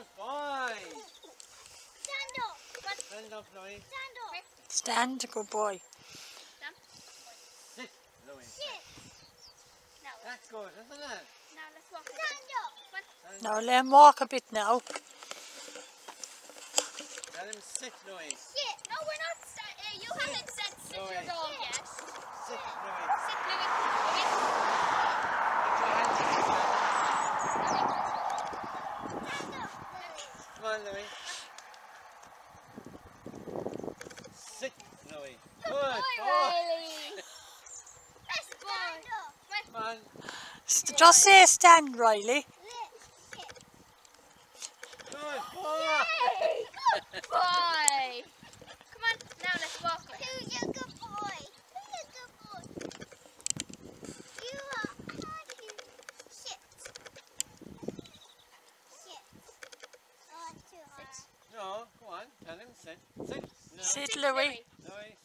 Good boy. Stand up. Stand up, Louis. Stand up. Stand, good boy. Sit, Louis. Sit. Now, That's good, isn't it? now let's walk. Stand up. Stand Now let him walk a bit now. Let him sit, Louis. Sit. No, we're not. Sta- uh, you haven't said sit No, your wait. dog yet. Sit, Sit, Louis. Louis. Put your hands up. Stand up. Come on, Louis. Sit, Louis. Good boy. Riley. Best Stand up. Come on. Just say stand, Riley. Lit. Sit. Good boy. Good boy. Come on, now let's walk. with him. Who's a good boy? Who's a good boy? You are. How do you sit? Sit. It's too. No, go on. Tell him sit. Sit. No. Sit, Louis. Louis,